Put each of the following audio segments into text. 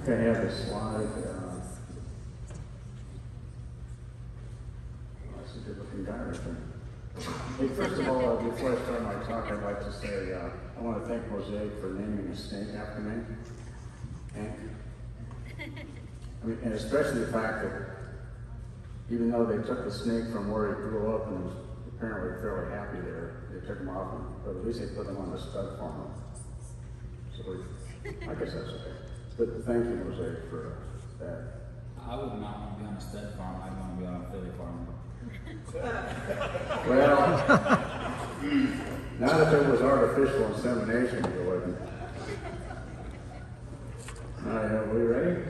think I have a slide, uh. oh, That's a good looking right there. Hey, first of all, uh, before I start my talk, I'd like to say, uh, I wanna thank Mosaic for naming a snake after me. Hank. I mean, and especially the fact that even though they took the snake from where he grew up and was apparently fairly happy there, they took him off, and, but at least they put him on the stud farm. So we, I guess that's okay. But thank you, Mosaic, for that. I would not want to be on a stud farm. I'd want to be on a filly farm. Well, not if it was artificial insemination, you wouldn't. All right, are we ready?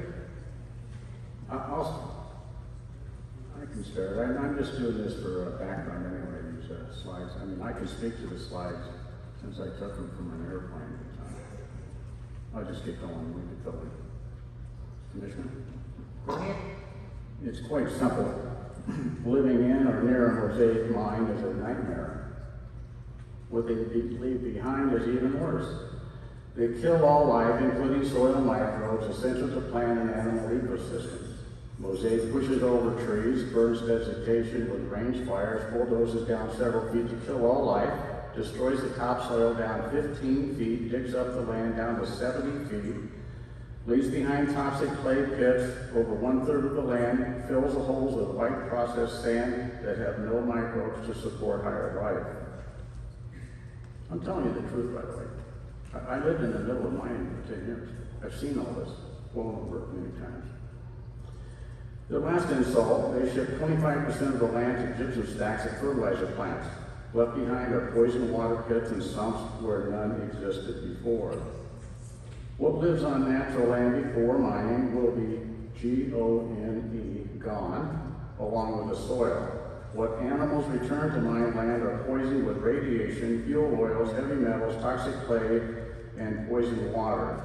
I- I'll, I can start. I'm, I'm just doing this for uh, background anyway, these uh, slides. I mean, I can speak to the slides since I took them from an airplane at the time. I'll just get going the building. Commissioner? It's quite simple. Living in or near a mosaic mine is a nightmare. What they leave behind is even worse. They kill all life, including soil microbes, essential to plant and animal ecosystems. Mosaic pushes over trees, burns vegetation with range fires, bulldozes down several feet to kill all life, destroys the topsoil down 15 feet, digs up the land down to 70 feet, leaves behind toxic clay pits over one-third of the land, fills the holes with white processed sand that have no microbes to support higher life. I'm telling you the truth, by the way. I, I lived in the middle of mining for ten years. I've seen all this, blown over many times. The last insult, they twenty-five percent of the land to gypsum stacks at fertilizer plants. Left behind are poison water pits and sumps where none existed before. What lives on natural land before mining will be G-O-N-E, gone, along with the soil. What animals return to mined land are poisoned with radiation, fuel oils, heavy metals, toxic clay, and poisoned water.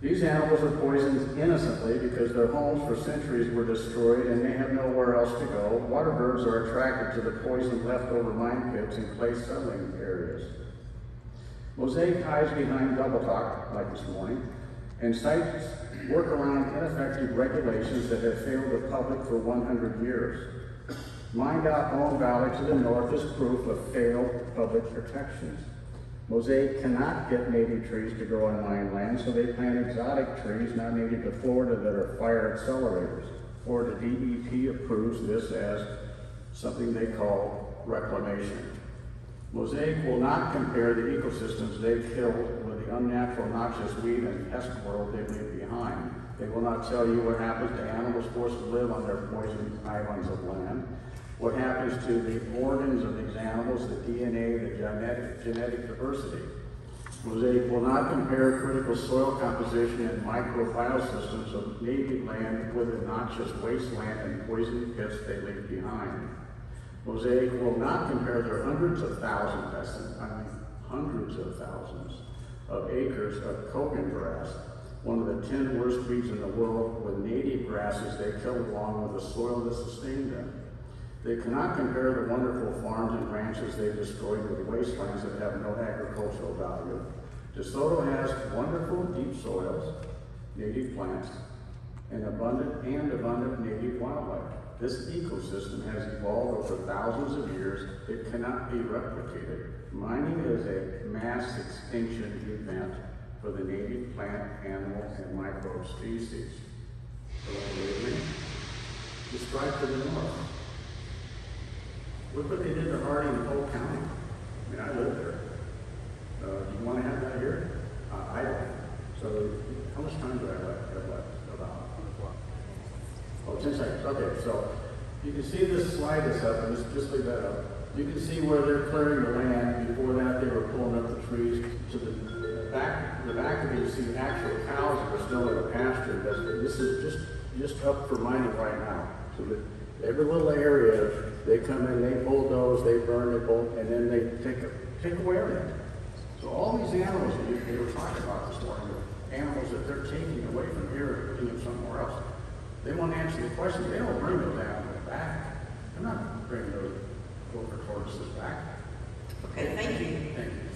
These animals are poisoned innocently because their homes for centuries were destroyed and they have nowhere else to go. Water birds are attracted to the poison left over mine pits and clay settling areas. Mosaic hides behind double talk, like this morning, and cites work around ineffective regulations that have failed the public for 100 years. Mined-out Bone Valley to the north is proof of failed public protections. Mosaic cannot get native trees to grow on mine land, so they plant exotic trees not native to Florida that are fire accelerators. Florida DEP approves this as something they call reclamation. Mosaic will not compare the ecosystems they've killed with the unnatural noxious weed and pest world they leave behind. They will not tell you what happens to animals forced to live on their poisoned islands of land, what happens to the organs of these animals, the DNA, the genetic, genetic diversity. Mosaic will not compare critical soil composition and microbiosystems of native land with the noxious wasteland and poisoned pits they leave behind. Mosaic will not compare their hundreds of thousands, I mean, hundreds of thousands of acres of cogon grass, one of the ten worst weeds in the world, with native grasses they killed along with the soil that sustained them. They cannot compare the wonderful farms and ranches they destroyed with wastelands that have no agricultural value. DeSoto has wonderful deep soils, native plants, and abundant and abundant native wildlife. This ecosystem has evolved over thousands of years. It cannot be replicated. Mining is a mass extinction event for the native plant, animal, and microbe species. So? Describe to the north. Look what they did to Hardee and Polk County. I mean, I live there. Uh, do you want to have that here? Uh, I don't. So, how much time do I have left? About. Oh, ten seconds. Okay, so you can see this slide that's up, and just, just leave that up. You can see where they're clearing the land. Before that, they were pulling up the trees to the back. The back of it, you see actual cows that are still in the pasture. This is just just up for mining right now. So that every little area, they come in, they bulldoze, they burn, they bull, and then they take take away everything. So all these animals that you, you were talking about this morning, animals that they're taking away from here and putting them somewhere else. They want to answer the question. They don't bring those animals back. They're not bringing those gopher tortoises back. Okay, thank you. Thank you.